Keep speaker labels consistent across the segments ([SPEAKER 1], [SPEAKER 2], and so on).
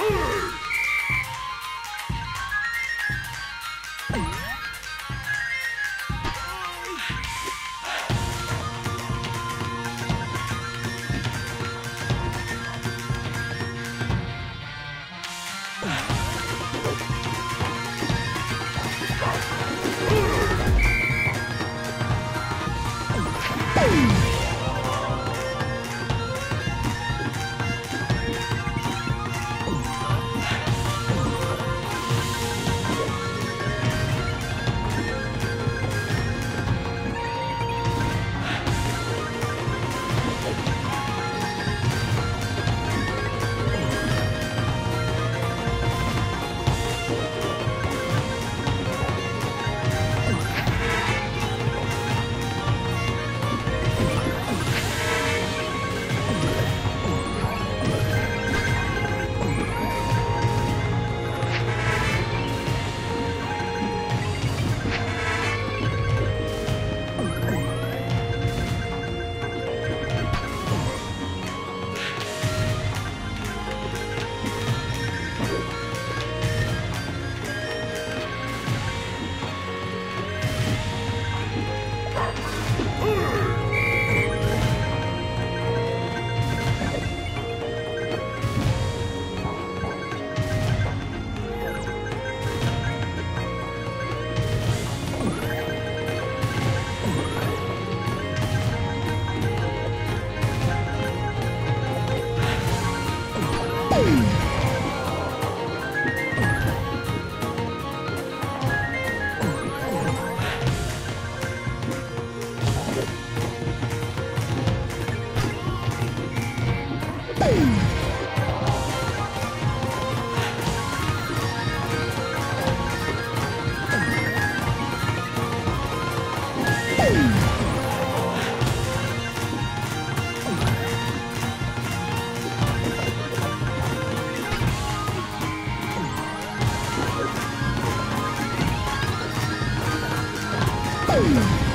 [SPEAKER 1] Ooh! Woo!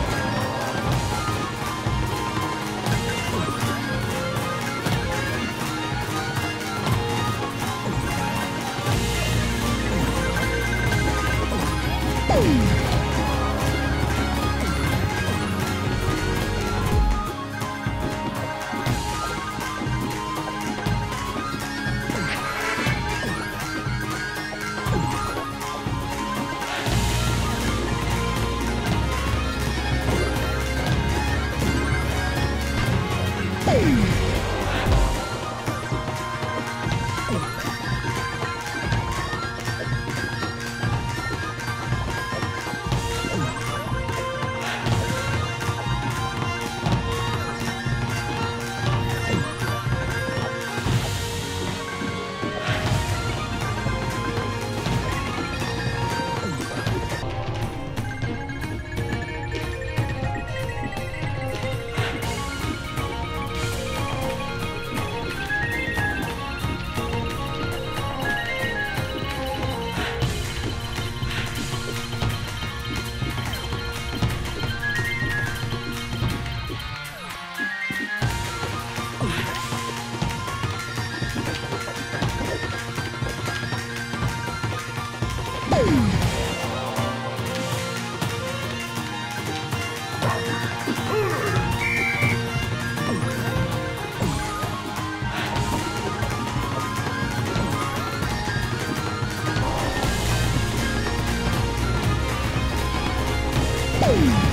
[SPEAKER 1] Woo!